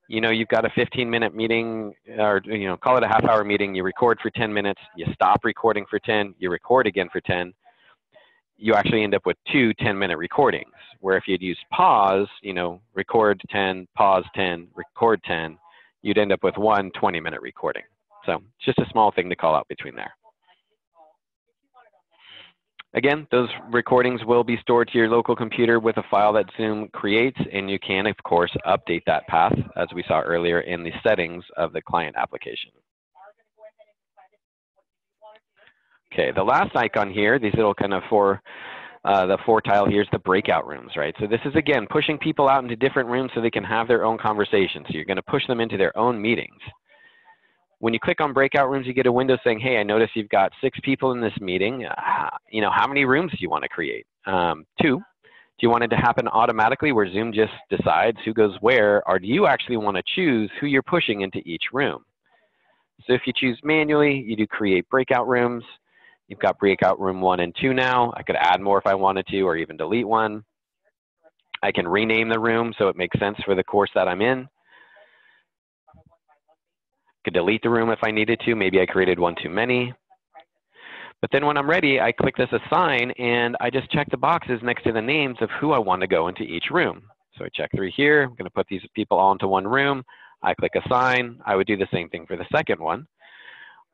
you know you've got a 15 minute meeting or you know call it a half hour meeting you record for 10 minutes you stop recording for 10 you record again for 10 you actually end up with two 10 minute recordings where if you'd use pause you know record 10 pause 10 record 10 you'd end up with one 20 minute recording so it's just a small thing to call out between there Again, those recordings will be stored to your local computer with a file that Zoom creates, and you can, of course, update that path, as we saw earlier in the settings of the client application. Okay, the last icon here, these little kind of four uh, the four tile here is the breakout rooms, right? So this is again pushing people out into different rooms so they can have their own conversations. So you're going to push them into their own meetings. When you click on breakout rooms, you get a window saying, "Hey, I notice you've got six people in this meeting. Uh, you know, how many rooms do you want to create? Um, two. Do you want it to happen automatically, where Zoom just decides who goes where, or do you actually want to choose who you're pushing into each room? So if you choose manually, you do create breakout rooms. You've got breakout room one and two now. I could add more if I wanted to, or even delete one. I can rename the room so it makes sense for the course that I'm in. Could delete the room if I needed to. Maybe I created one too many. But then when I'm ready, I click this assign and I just check the boxes next to the names of who I want to go into each room. So I check through here. I'm going to put these people all into one room. I click assign. I would do the same thing for the second one.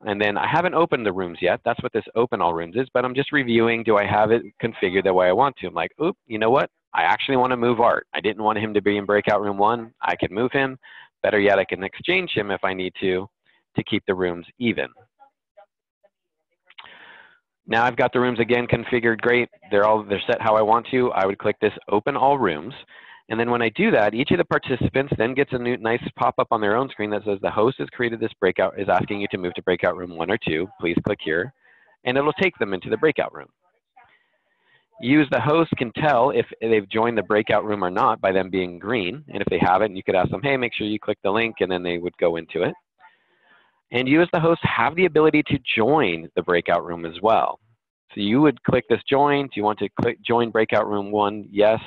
And then I haven't opened the rooms yet. That's what this open all rooms is, but I'm just reviewing, do I have it configured the way I want to? I'm like, oop, you know what? I actually want to move Art. I didn't want him to be in breakout room one. I can move him. Better yet, I can exchange him if I need to, to keep the rooms even. Now I've got the rooms again configured great. They're all, they're set how I want to. I would click this open all rooms. And then when I do that, each of the participants then gets a new nice pop-up on their own screen that says the host has created this breakout, is asking you to move to breakout room one or two. Please click here. And it'll take them into the breakout room. You as the host can tell if they've joined the breakout room or not by them being green. And if they haven't, you could ask them, hey, make sure you click the link, and then they would go into it. And you as the host have the ability to join the breakout room as well. So you would click this join. Do you want to click join breakout room one? Yes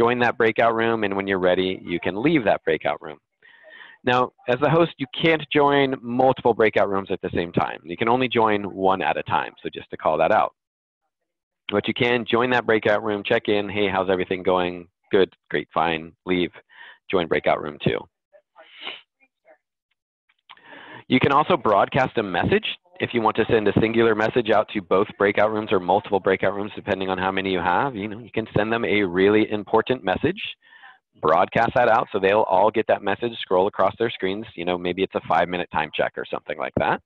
join that breakout room, and when you're ready, you can leave that breakout room. Now, as the host, you can't join multiple breakout rooms at the same time. You can only join one at a time, so just to call that out. But you can join that breakout room, check in, hey, how's everything going? Good, great, fine, leave, join breakout room two. You can also broadcast a message if you want to send a singular message out to both breakout rooms or multiple breakout rooms, depending on how many you have, you know, you can send them a really important message, broadcast that out so they'll all get that message, scroll across their screens. You know, maybe it's a five minute time check or something like that.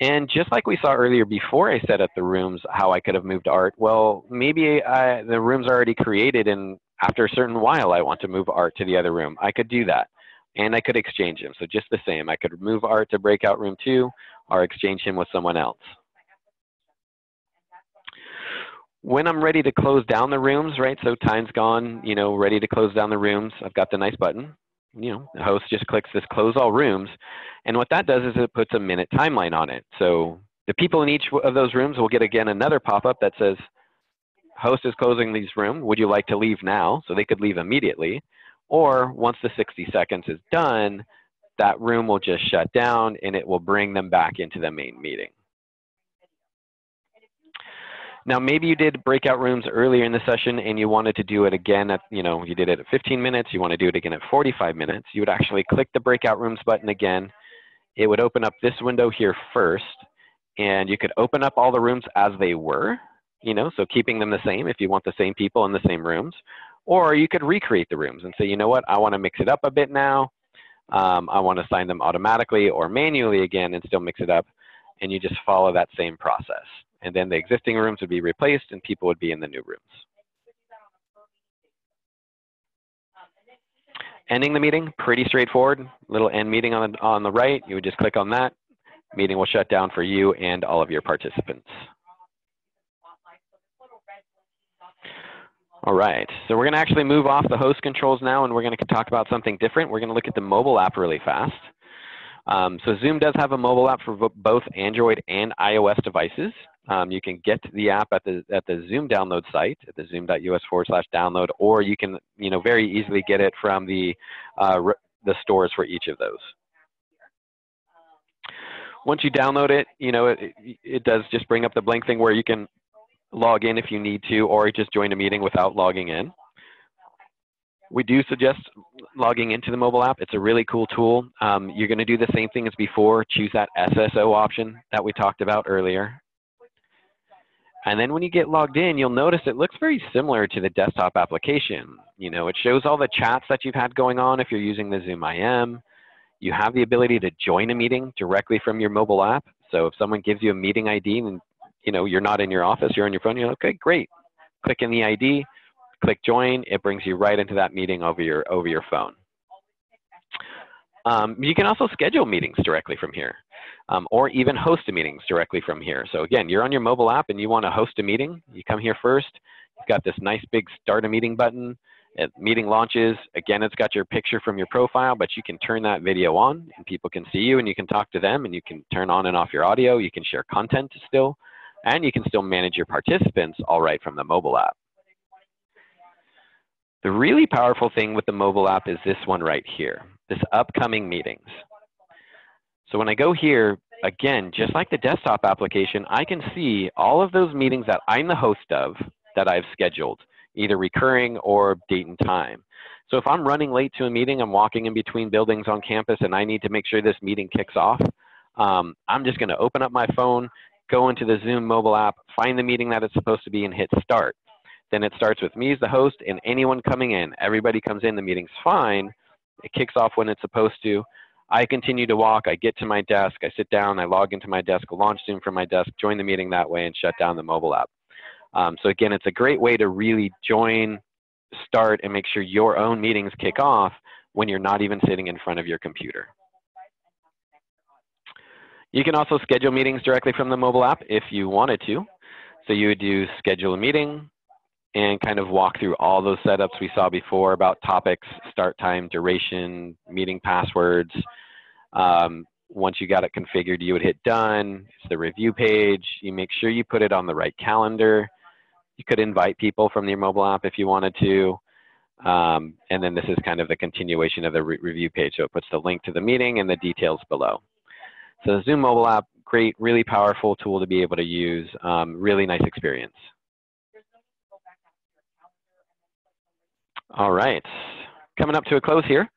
And just like we saw earlier before I set up the rooms, how I could have moved art, well, maybe I, the room's are already created and after a certain while I want to move art to the other room. I could do that and I could exchange him. So just the same, I could move Art to breakout room two or exchange him with someone else. When I'm ready to close down the rooms, right, so time's gone, you know, ready to close down the rooms, I've got the nice button. You know, the host just clicks this close all rooms. And what that does is it puts a minute timeline on it. So the people in each of those rooms will get again another pop-up that says, host is closing these room. Would you like to leave now? So they could leave immediately. Or once the 60 seconds is done, that room will just shut down and it will bring them back into the main meeting. Now, maybe you did breakout rooms earlier in the session and you wanted to do it again at, you know, you did it at 15 minutes, you want to do it again at 45 minutes. You would actually click the breakout rooms button again. It would open up this window here first and you could open up all the rooms as they were, you know, so keeping them the same if you want the same people in the same rooms, or you could recreate the rooms and say, you know what, I want to mix it up a bit now. Um, I want to assign them automatically or manually again and still mix it up. And you just follow that same process. And then the existing rooms would be replaced and people would be in the new rooms. Ending the meeting, pretty straightforward. Little end meeting on the, on the right. You would just click on that. Meeting will shut down for you and all of your participants. All right, so we're going to actually move off the host controls now and we're going to talk about something different. We're going to look at the mobile app really fast. Um, so Zoom does have a mobile app for both Android and iOS devices. Um, you can get the app at the at the Zoom download site at the zoom.us forward slash download, or you can you know very easily get it from the uh, the stores for each of those. Once you download it, you know it, it does just bring up the blank thing where you can log in if you need to, or just join a meeting without logging in. We do suggest logging into the mobile app. It's a really cool tool. Um, you're going to do the same thing as before. Choose that SSO option that we talked about earlier. And then when you get logged in, you'll notice it looks very similar to the desktop application. You know, it shows all the chats that you've had going on if you're using the Zoom IM. You have the ability to join a meeting directly from your mobile app. So if someone gives you a meeting ID and you know, you're not in your office, you're on your phone, you're like, okay, great. Click in the ID, click join, it brings you right into that meeting over your, over your phone. Um, you can also schedule meetings directly from here, um, or even host meetings directly from here. So again, you're on your mobile app and you want to host a meeting, you come here first, you've got this nice big start a meeting button, it, meeting launches, again, it's got your picture from your profile, but you can turn that video on and people can see you and you can talk to them and you can turn on and off your audio, you can share content still, and you can still manage your participants all right from the mobile app. The really powerful thing with the mobile app is this one right here, this upcoming meetings. So when I go here, again, just like the desktop application, I can see all of those meetings that I'm the host of that I've scheduled, either recurring or date and time. So if I'm running late to a meeting, I'm walking in between buildings on campus and I need to make sure this meeting kicks off, um, I'm just gonna open up my phone, go into the Zoom mobile app, find the meeting that it's supposed to be and hit start. Then it starts with me as the host and anyone coming in. Everybody comes in, the meeting's fine. It kicks off when it's supposed to. I continue to walk, I get to my desk, I sit down, I log into my desk, launch Zoom from my desk, join the meeting that way and shut down the mobile app. Um, so again, it's a great way to really join, start, and make sure your own meetings kick off when you're not even sitting in front of your computer. You can also schedule meetings directly from the mobile app if you wanted to. So you would do schedule a meeting and kind of walk through all those setups we saw before about topics, start time, duration, meeting passwords. Um, once you got it configured, you would hit done. It's the review page. You make sure you put it on the right calendar. You could invite people from your mobile app if you wanted to. Um, and then this is kind of the continuation of the re review page. So it puts the link to the meeting and the details below. So the Zoom mobile app, great, really powerful tool to be able to use. Um, really nice experience. All right, coming up to a close here.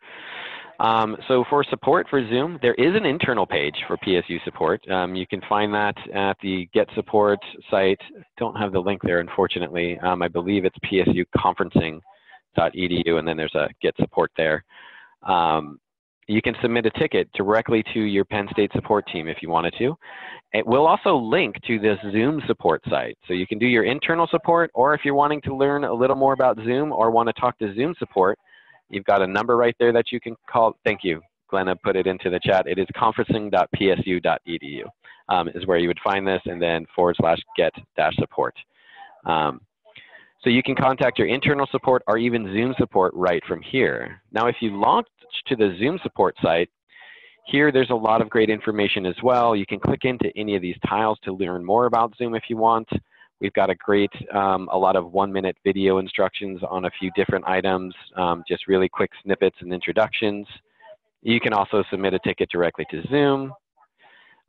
Um, so for support for Zoom, there is an internal page for PSU support. Um, you can find that at the Get Support site. Don't have the link there, unfortunately. Um, I believe it's psuconferencing.edu, and then there's a Get Support there. Um, you can submit a ticket directly to your Penn State support team if you wanted to. It will also link to this Zoom support site. So you can do your internal support, or if you're wanting to learn a little more about Zoom or want to talk to Zoom support, you've got a number right there that you can call. Thank you. Glenna put it into the chat. It is conferencing.psu.edu um, is where you would find this, and then forward slash get dash support. Um, so you can contact your internal support or even Zoom support right from here. Now, if you launch to the Zoom support site, here there's a lot of great information as well. You can click into any of these tiles to learn more about Zoom if you want. We've got a great, um, a lot of one minute video instructions on a few different items, um, just really quick snippets and introductions. You can also submit a ticket directly to Zoom.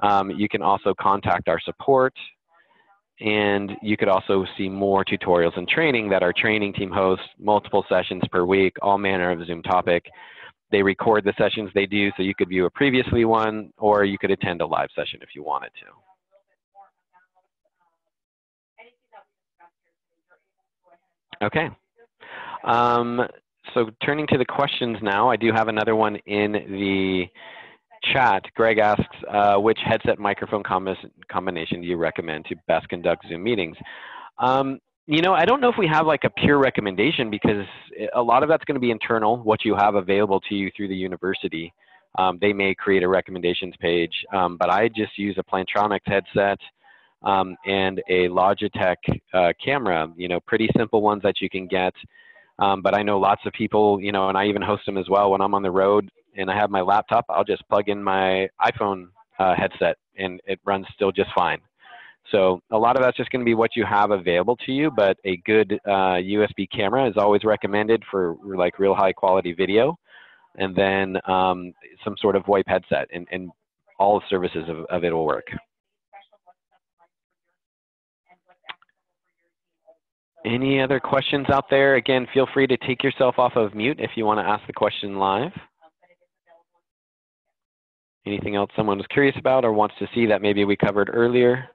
Um, you can also contact our support and you could also see more tutorials and training that our training team hosts, multiple sessions per week, all manner of Zoom topic. They record the sessions they do, so you could view a previously one, or you could attend a live session if you wanted to. Okay. Um, so turning to the questions now, I do have another one in the chat, Greg asks, uh, which headset microphone combination do you recommend to best conduct Zoom meetings? Um, you know, I don't know if we have like a pure recommendation because a lot of that's going to be internal, what you have available to you through the university. Um, they may create a recommendations page, um, but I just use a Plantronics headset um, and a Logitech uh, camera, you know, pretty simple ones that you can get. Um, but I know lots of people, you know, and I even host them as well when I'm on the road and I have my laptop, I'll just plug in my iPhone uh, headset and it runs still just fine. So a lot of that's just going to be what you have available to you, but a good uh, USB camera is always recommended for like real high quality video. And then um, some sort of VoIP headset and, and all the services of, of it will work. Any other questions out there? Again, feel free to take yourself off of mute if you want to ask the question live. Anything else someone was curious about or wants to see that maybe we covered earlier?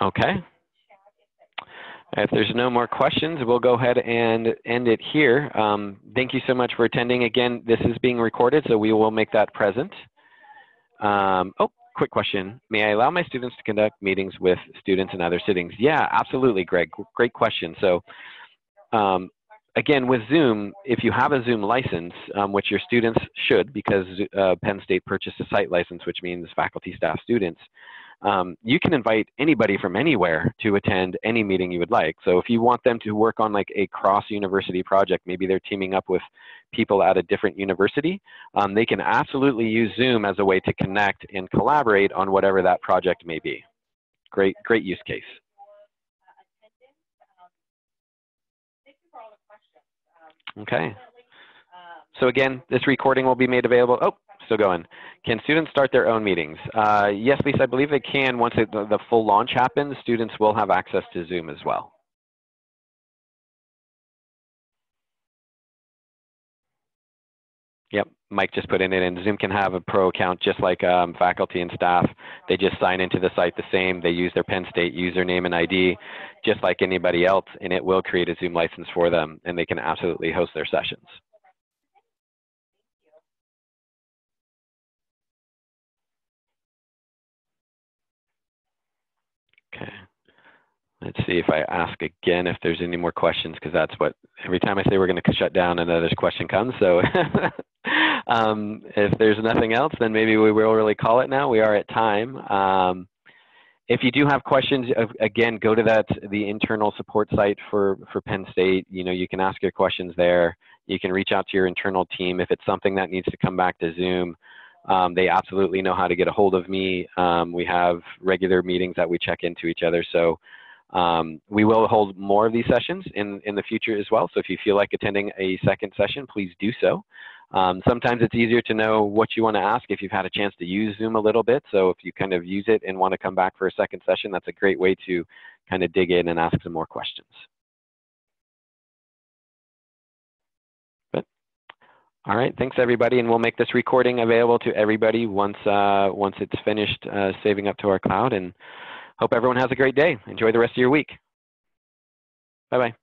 Okay. If there's no more questions, we'll go ahead and end it here. Um, thank you so much for attending. Again, this is being recorded, so we will make that present. Um, oh, quick question. May I allow my students to conduct meetings with students in other sittings? Yeah, absolutely, Greg. Great question. So um, again, with Zoom, if you have a Zoom license, um, which your students should because uh, Penn State purchased a site license, which means faculty, staff, students, um, you can invite anybody from anywhere to attend any meeting you would like. So if you want them to work on like a cross-university project, maybe they're teaming up with people at a different university, um, they can absolutely use Zoom as a way to connect and collaborate on whatever that project may be. Great, great use case. Okay. So again, this recording will be made available. Oh, still going. Can students start their own meetings? Uh, yes, Lisa, I believe they can. Once it, the, the full launch happens, students will have access to Zoom as well. Yep, Mike just put in it, and Zoom can have a pro account just like um, faculty and staff. They just sign into the site the same. They use their Penn State username and ID just like anybody else, and it will create a Zoom license for them, and they can absolutely host their sessions. Let's see if I ask again if there's any more questions, because that's what, every time I say we're going to shut down, another question comes. So (laughs) um, if there's nothing else, then maybe we will really call it now. We are at time. Um, if you do have questions, again, go to that, the internal support site for, for Penn State. You know, you can ask your questions there. You can reach out to your internal team. If it's something that needs to come back to Zoom, um, they absolutely know how to get a hold of me. Um, we have regular meetings that we check into each other. So um, we will hold more of these sessions in, in the future as well. So if you feel like attending a second session, please do so. Um, sometimes it's easier to know what you want to ask if you've had a chance to use Zoom a little bit. So if you kind of use it and want to come back for a second session, that's a great way to kind of dig in and ask some more questions. But, all right, thanks everybody, and we'll make this recording available to everybody once, uh, once it's finished uh, saving up to our cloud. And hope everyone has a great day. Enjoy the rest of your week. Bye-bye.